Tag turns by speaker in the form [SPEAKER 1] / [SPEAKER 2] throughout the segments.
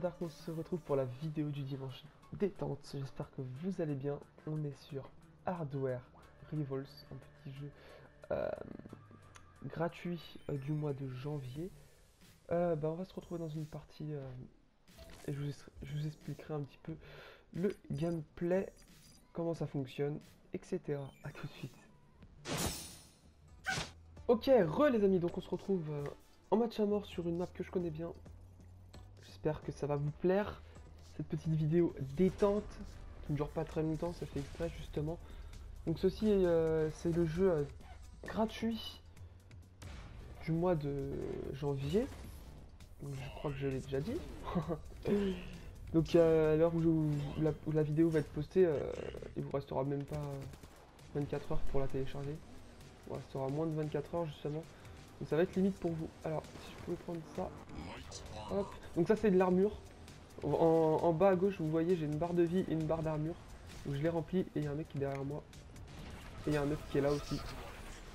[SPEAKER 1] Dark, on se retrouve pour la vidéo du dimanche détente. J'espère que vous allez bien. On est sur Hardware Revolts, un petit jeu euh, gratuit euh, du mois de janvier. Euh, bah, on va se retrouver dans une partie et je vous, je vous, expliquerai un petit peu le gameplay, comment ça fonctionne, etc. A tout de suite. Ok, re les amis, donc on se retrouve en match à mort sur une map que je connais bien, J'espère que ça va vous plaire. Cette petite vidéo détente, qui ne dure pas très longtemps, ça fait exprès justement. Donc ceci, euh, c'est le jeu euh, gratuit du mois de janvier. je crois que je l'ai déjà dit. Donc à l'heure où, la, vidéo va être postée, euh, il vous restera même pas 24 heures pour la télécharger. Il vous restera moins de 24 heures justement. Donc ça va être limite pour vous. Alors, si je peux prendre ça. Donc ça c'est de l'armure. En, bas à gauche, vous voyez, j'ai une barre de vie et une barre d'armure. Donc je l'ai rempli et il y a un mec qui est derrière moi. Et il y a un mec qui est là aussi.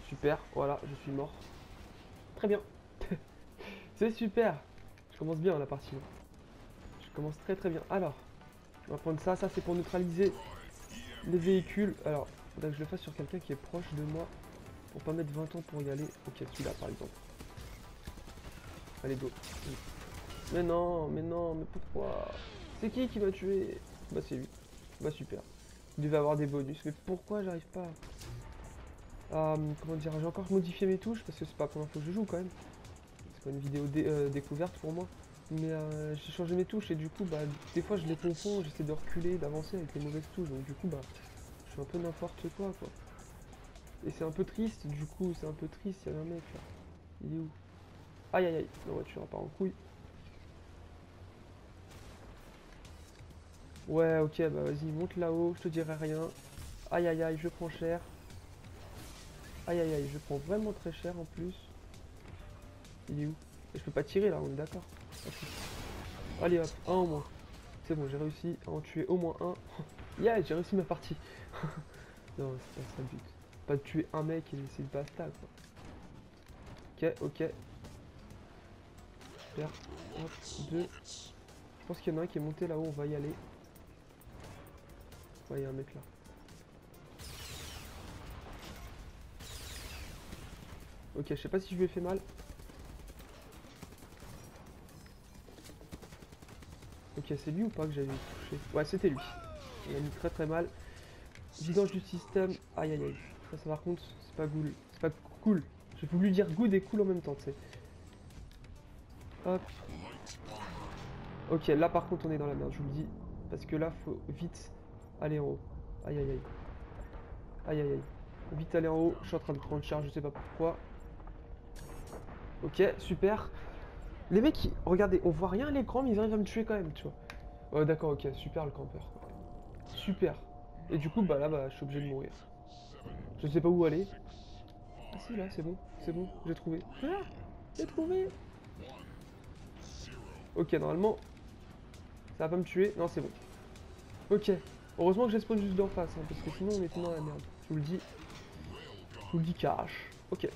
[SPEAKER 1] Super, voilà, je suis mort. Très bien. c'est super. Je commence bien la partie. Je commence très très bien. Alors, on va prendre ça. Ça c'est pour neutraliser les véhicules. Alors, faudrait que je le fasse sur quelqu'un qui est proche de moi. Pour pas mettre 20 ans pour y aller. Ok, celui-là par exemple. Allez, go. Mais non, mais non, mais pourquoi? C'est qui qui m'a tué? Bah c'est lui. Bah super. Il devait avoir des bonus, mais pourquoi j'arrive pas? À... comment dire, j'ai encore modifié mes touches, parce que c'est pas la première fois que je joue quand même. C'est pas une vidéo euh, découverte pour moi. Mais euh, j'ai changé mes touches et du coup, bah, des fois je les confonds, j'essaie de reculer, d'avancer avec les mauvaises touches. Donc du coup, bah, je suis un peu n'importe quoi, quoi. Et c'est un peu triste, du coup, c'est un peu triste, il y a un mec là. Il est où? Aïe aïe aïe, la voiture part en couille. Ouais, ok, bah vas-y, monte là-haut, je te dirai rien. Aïe aïe aïe, je prends cher. Aïe aïe aïe, je prends vraiment très cher en plus. Il est où? Et je peux pas tirer là, on est d'accord. Allez hop, un en moins. C'est bon, j'ai réussi à en tuer au moins un. yeah, j'ai réussi ma partie. non, c'est pas ça le but. Pas de tuer un mec et c'est le quoi. Ok, ok. Super. Hop, deux. Je pense qu'il y en a un qui est monté là-haut, on va y aller. Ouais, il y a un mec là. Ok, je sais pas si je lui ai fait mal. Ok, c'est lui ou pas que j'avais touché? Ouais, c'était lui. Il a mis très très mal. Vidange du système. Aïe aïe aïe. Ça, ça par contre, c'est pas cool. C'est pas cool. J'ai voulu dire good et cool en même temps, tu sais. Hop. Ok, là par contre, on est dans la merde, je vous le dis. Parce que là, faut vite Allez en haut. Aïe aïe aïe. Aïe aïe aïe. Vite aller en haut. Je suis en train de prendre charge, je sais pas pourquoi. Ok, super. Les mecs, regardez, on voit rien à l'écran, mais ils arrivent à me tuer quand même, tu vois. Ouais, d'accord, ok, super le campeur. Super. Et du coup, bah là, bah, je suis obligé de mourir. Je sais pas où aller. Ah si, là, c'est bon, c'est bon, j'ai trouvé. Ah, j'ai trouvé. Ok, normalement, ça va pas me tuer. Non, c'est bon. Ok, Heureusement que j'ai spawn juste d'en face, hein, parce que sinon on était dans la merde. Je vous le dis. Je vous le dis cash. Ok.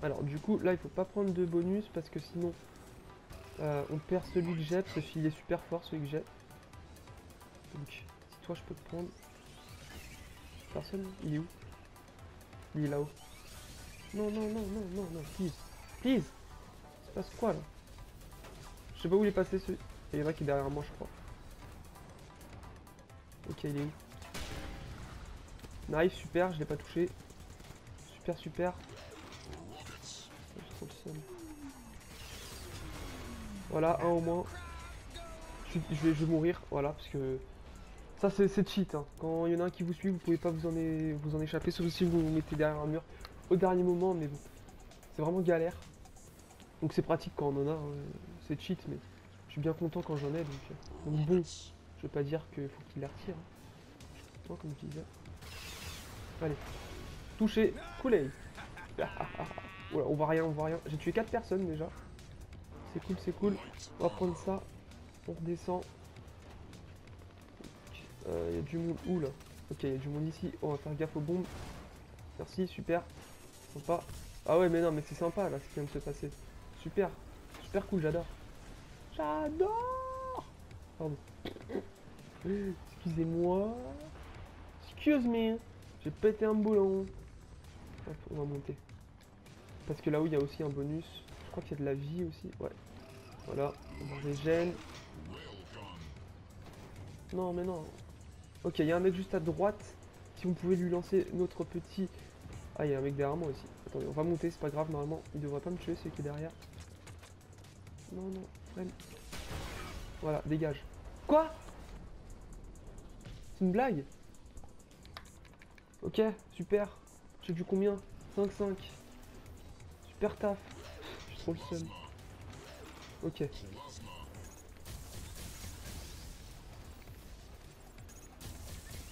[SPEAKER 1] Alors du coup, là il faut pas prendre de bonus parce que sinon euh, on perd celui que j'ai, parce qu'il est super fort celui que j'ai. Donc, si toi je peux te prendre. Personne Il est où Il est là-haut. Non, non, non, non, non, non, please. Please Ça passe quoi là Je sais pas où il est passé celui. Il y en a qui est derrière moi je crois. Ok, il est où Nice, super, je l'ai pas touché. Super, super. Voilà, un au moins. Je, vais, je vais mourir, voilà, parce que... Ça, c'est cheat, hein. Quand il y en a un qui vous suit, vous pouvez pas vous en, vous en échapper, sauf si vous vous mettez derrière un mur au dernier moment, mais. C'est vraiment galère. Donc c'est pratique quand on en a, hein. c'est cheat, mais je suis bien content quand j'en ai, donc, euh, donc bon. Je veux pas dire qu'il faut qu'il les retire. Hein. comme tu disais. Allez. Touché. Coulé. on voit rien, on voit rien. J'ai tué 4 personnes déjà. C'est cool, c'est cool. On va prendre ça. On redescend. Il euh, y a du monde où là Ok, il y a du monde ici. on va faire gaffe aux bombes. Merci, super. Sympa. Ah ouais, mais non, mais c'est sympa là ce qui vient de se passer. Super. Super cool, j'adore. J'adore Pardon. Excusez-moi. Excuse me. J'ai pété un boulon. Hop, on va monter. Parce que là-haut, il y a aussi un bonus. Je crois qu'il y a de la vie aussi. Ouais. Voilà. On régène. Non, mais non. Ok, il y a un mec juste à droite. Si vous pouvez lui lancer notre petit... Ah, il y a un mec derrière moi aussi. Attendez, on va monter, c'est pas grave, normalement. Il devrait pas me tuer, celui qui est derrière. Non, non. Voilà, dégage. Quoi? Une blague Ok, super. J'ai du combien? 5-5. Super taf. Je suis trop le seul. Ok.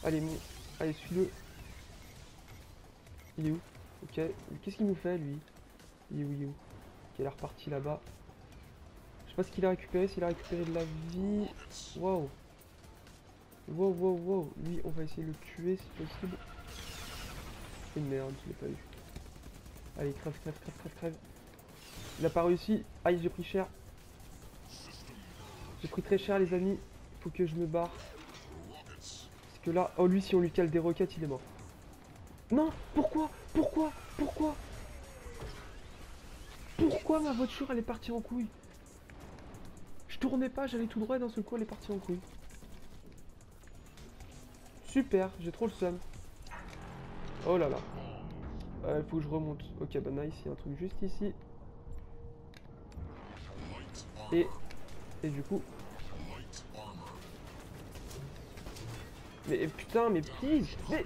[SPEAKER 1] Allez, mon... Allez, suis-le. Il est où? Ok. Qu'est-ce qu'il nous fait, lui? Il est où Il est où? Il est reparti là-bas. Je sais pas ce qu'il a récupéré, s'il a récupéré de la vie. Waouh. Wow, wow, wow. Lui, on va essayer de le tuer si possible. Et merde, je l'ai pas eu. Allez, crève, crève, crève, crève, crève. Il a pas réussi. Aïe, j'ai pris cher. J'ai pris très cher, les amis. Faut que je me barre. Parce que là... Oh, lui, si on lui cale des roquettes, il est mort. Non Pourquoi? Pourquoi? Pourquoi? Pourquoi ma voiture, elle est partie en couille? Je tournais pas, j'allais tout droit et d'un seul coup, elle est partie en couille. Super, j'ai trop le seum. Oh là là. Il faut que je remonte. Ok, bah nice, il y a un truc juste ici. Et... Et du coup... Mais putain, mais Mais...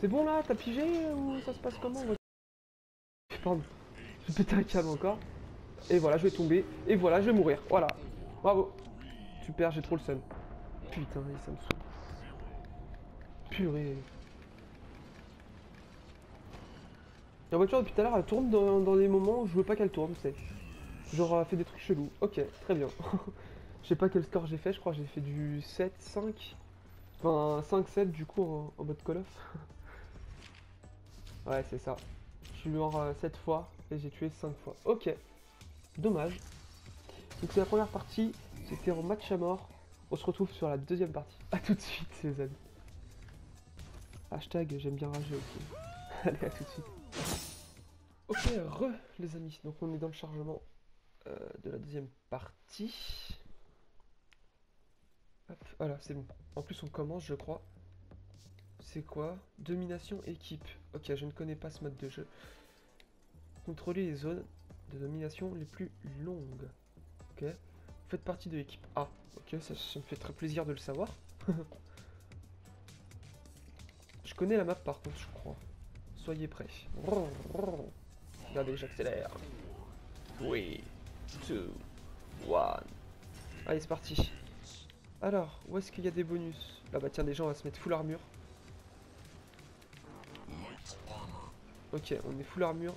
[SPEAKER 1] C'est bon là T'as pigé ou ça se passe comment Pardon. Je vais péter un câble encore. Et voilà, je vais tomber. Et voilà, je vais mourir. Voilà. Bravo. Super, j'ai trop le seum. Putain, ça me saoule. Purée. La voiture depuis tout à l'heure elle tourne dans, des moments où je veux pas qu'elle tourne, c'est. Genre elle fait des trucs chelous. Ok, très bien. je sais pas quel score j'ai fait, je crois j'ai fait du 7, 5. Enfin 5, 7 du coup en, mode Call of. ouais c'est ça. Je suis mort 7 fois et j'ai tué 5 fois. Ok. Dommage. Donc c'est la première partie, c'était en match à mort. On se retrouve sur la deuxième partie. A tout de suite les amis. Hashtag j'aime bien rager aussi. Allez à tout de suite. Ok, re les amis, donc on est dans le chargement euh, de la deuxième partie. Hop, voilà, c'est bon. En plus on commence je crois. C'est quoi? Domination équipe. Ok, je ne connais pas ce mode de jeu. Contrôler les zones de domination les plus longues. Ok. Vous faites partie de l'équipe A. Ok, ça, ça me fait très plaisir de le savoir. je connais la map par contre, je crois. Soyez prêts. Regardez, j'accélère. Oui. 2, 1. Allez, c'est parti. Alors, où est-ce qu'il y a des bonus? Là, bah tiens, déjà, on va se mettre full armure. Ok, on est full armure.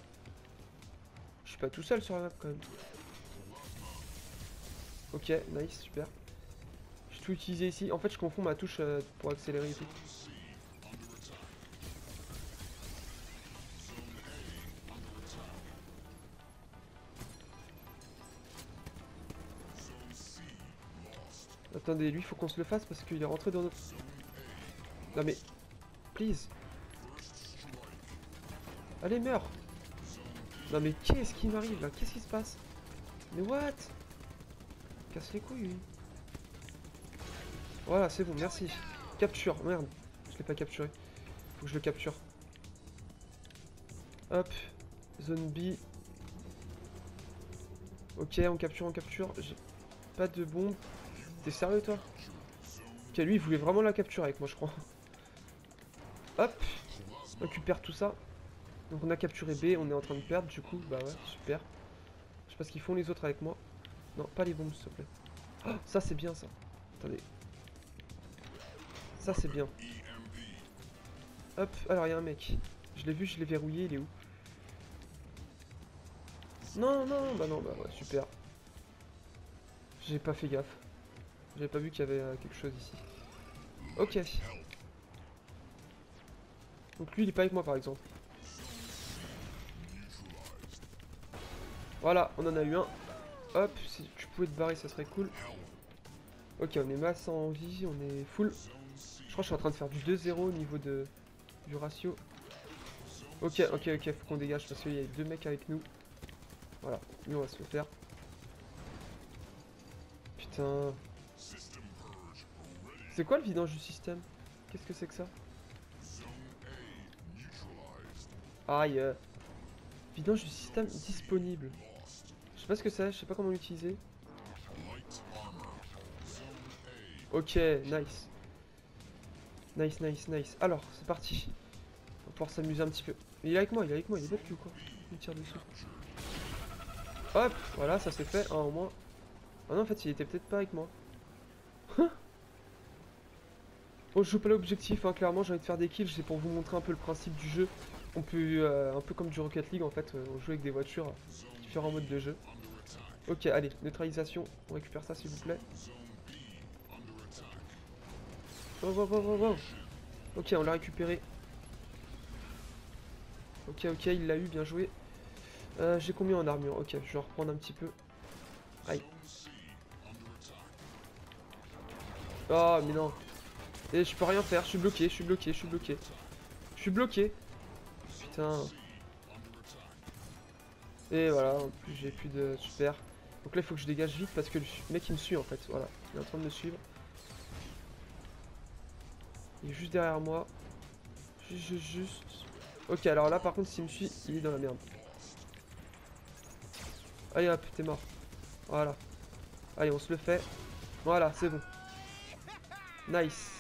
[SPEAKER 1] Je suis pas tout seul sur la map, quand même. Ok, nice, super. Je tout utilisé ici. En fait, je confonds ma touche euh, pour accélérer et tout. Attendez, lui, faut qu'on se le fasse parce qu'il est rentré dans notre... Non mais... Please Allez, meurs Non mais qu'est-ce qui m'arrive là? Qu'est-ce qui se passe? Mais what? Casse les couilles, lui. Voilà, c'est bon, merci. Capture, merde. Je l'ai pas capturé. Faut que je le capture. Hop. Zone B. Ok, on capture, on capture. Pas de bombe. T'es sérieux toi? Ok, lui il voulait vraiment la capturer avec moi je crois. Hop On récupère tout ça. Donc on a capturé B, on est en train de perdre du coup. Bah ouais, super. Je sais pas ce qu'ils font les autres avec moi. Non, pas les bombes s'il te plaît. Oh, ça c'est bien ça. Attendez. Ça c'est bien. Hop, alors il y a un mec. Je l'ai vu, je l'ai verrouillé, il est où? Non, non, bah non, bah ouais, super. J'ai pas fait gaffe. J'avais pas vu qu'il y avait euh, quelque chose ici. Ok. Donc lui il est pas avec moi par exemple. Voilà, on en a eu un. Hop, si tu pouvais te barrer, ça serait cool. Ok, on est masse en vie, on est full. Je crois que je suis en train de faire du 2-0 au niveau de, du ratio. Ok, ok, ok, faut qu'on dégage parce qu'il y a deux mecs avec nous. Voilà, lui on va se le faire. Putain. C'est quoi le vidange du système? Qu'est-ce que c'est que ça? Aïe. euh, Vidange du système disponible. Je sais pas ce que c'est, je sais pas comment l'utiliser. Ok, nice. Nice, nice, nice. Alors, c'est parti. On va pouvoir s'amuser un petit peu. Il est avec moi, il est avec moi, il est bête ou quoi Il tire dessus. Hop, voilà, ça c'est fait, un au moins. Ah non, en fait, il était peut-être pas avec moi. Hein Bon, je joue pas l'objectif, hein, clairement, j'ai envie de faire des kills, c'est pour vous montrer un peu le principe du jeu. On peut, euh, un peu comme du Rocket League, en fait, euh, on joue avec des voitures, différents modes de jeu. Ok, allez, neutralisation, on récupère ça s'il vous plaît. Ok, on l'a récupéré. Ok, ok, il l'a eu, bien joué. Euh, J'ai combien en armure Ok, je vais reprendre un petit peu. Aïe. Oh, mais non. Et je peux rien faire, je suis bloqué, je suis bloqué, je suis bloqué. Je suis bloqué. Putain. Et voilà, en plus j'ai plus de... Super. Donc là il faut que je dégage vite parce que le mec il me suit en fait. Voilà, il est en train de me suivre. Il est juste derrière moi. Juste, juste. Ok, alors là par contre s'il me suit, il est dans la merde. Allez hop, t'es mort. Voilà. Allez, on se le fait. Voilà, c'est bon. Nice.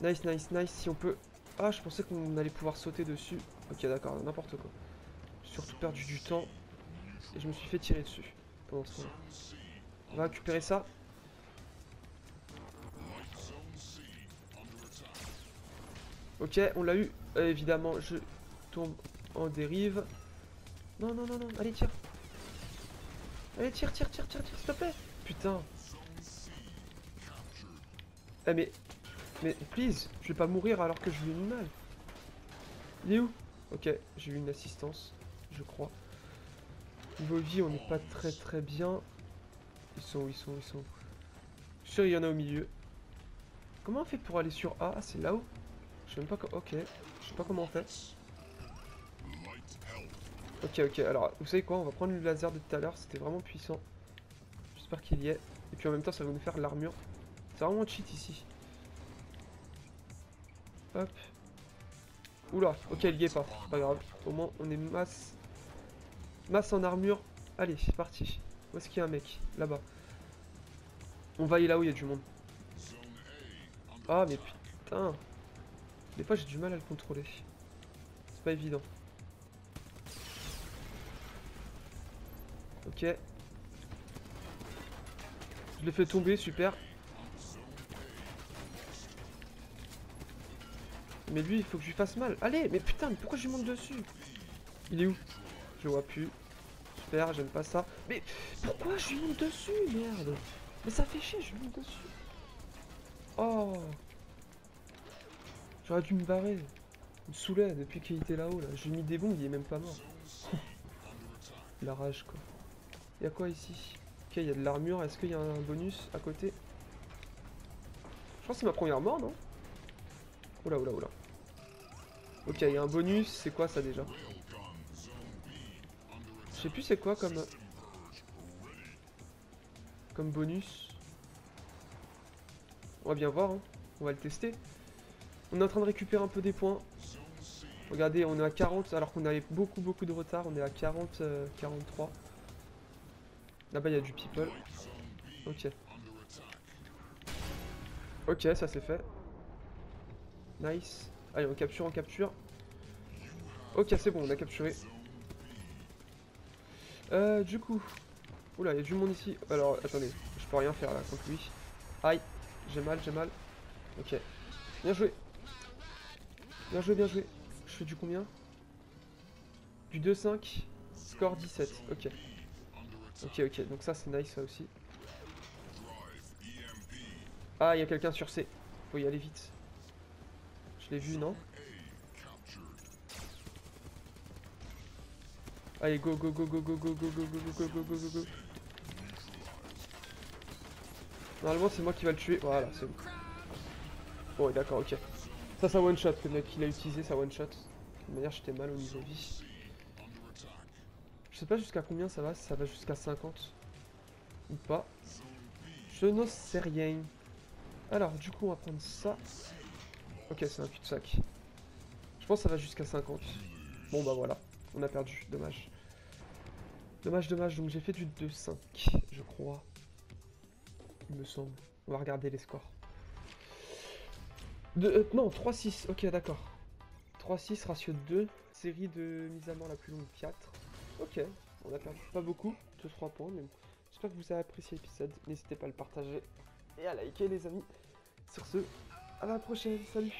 [SPEAKER 1] Nice, nice, nice. Si on peut... Ah, je pensais qu'on allait pouvoir sauter dessus. Ok, d'accord, n'importe quoi. Surtout perdu du temps. Et je me suis fait tirer dessus. Pendant ce On va récupérer ça. Ok, on l'a eu. Euh, évidemment, je tombe en dérive. Non, non, non, non. Allez, tire. Allez, tire, tire, tire, tire, tire, s'il te plaît. Putain. Eh, mais... Mais, please, je vais pas mourir alors que je lui ai mis mal. Il est où? Ok, j'ai eu une assistance, je crois. Niveau vie, on n'est pas très très bien. Ils sont où Ils sont Ils sont Je sûr, il y en a au milieu. Comment on fait pour aller sur A? Ah, c'est là-haut Je sais même pas comment... Ok, je sais pas comment on fait. Ok, ok, alors, vous savez quoi? On va prendre le laser de tout à l'heure, c'était vraiment puissant. J'espère qu'il y est. Et puis en même temps, ça va nous faire l'armure. C'est vraiment cheat ici. Hop. Oula, ok, il y est pas. Pas grave. Au moins, on est masse. Masse en armure. Allez, c'est parti. Où est-ce qu'il y a un mec Là-bas. On va aller là où il y a du monde. Ah, mais putain. Des fois, j'ai du mal à le contrôler. C'est pas évident. Ok. Je l'ai fait tomber, super. Mais lui, il faut que je lui fasse mal. Allez, mais putain, mais pourquoi je lui monte dessus? Il est où? Le vois plus. Super, j'aime pas ça. Mais pourquoi je monte dessus, merde? Mais ça fait chier, je monte dessus. Oh J'aurais dû me barrer. Me saoulait depuis qu'il était là-haut, là. J'ai mis des bombes, il est même pas mort. La rage, quoi. Y'a quoi ici? Ok, il y a de l'armure. Est-ce qu'il y a un bonus à côté? Je pense que c'est ma première mort, non? Oula, oula, oula. Ok, il y a un bonus. C'est quoi ça déjà? Sais plus c'est quoi comme... Comme bonus. On va bien voir, hein. On va le tester. On est en train de récupérer un peu des points. Regardez, on est à 40 alors qu'on avait beaucoup beaucoup de retard. On est à 40, 43. Euh, Là-bas, il y a du people. Ok. Ok, ça c'est fait. Nice. Allez, on capture, on capture. Ok, c'est bon, on a capturé. Euh, du coup... Oula, il y du monde ici. Alors, attendez, je peux rien faire là contre lui. Aïe, j'ai mal, j'ai mal. Ok. Bien joué. Bien joué, bien joué. Je fais du combien? Du 2-5. Score 17. Ok. Ok, ok, donc ça c'est nice ça aussi. Ah, il y a quelqu'un sur C. Faut y aller vite. Je l'ai vu, non? Allez, go, go, go, go, go, go, go, go, go, go, go, go, go, go. Normalement, c'est moi qui va le tuer. Voilà, c'est bon. Bon, d'accord, ok. Ça, ça one shot. Le mec, il a utilisé sa one shot. De manière, j'étais mal au niveau vie. Je sais pas jusqu'à combien ça va, ça va jusqu'à 50 ou pas. Je n'en sais rien. Alors, du coup, on va prendre ça. Ok, c'est un cul-de-sac. Je pense que ça va jusqu'à 50. Bon, bah voilà. On a perdu. Dommage. Dommage, dommage. Donc, j'ai fait du 2-5, je crois. Il me semble. On va regarder les scores. Euh, non, 3-6. Ok, d'accord. 3-6, ratio 2. Série de mise à mort la plus longue, 4. Ok, on a perdu pas beaucoup. 2-3 points, mais. J'espère que vous avez apprécié l'épisode. N'hésitez pas à le partager et à liker, les amis. Sur ce, à la prochaine. Salut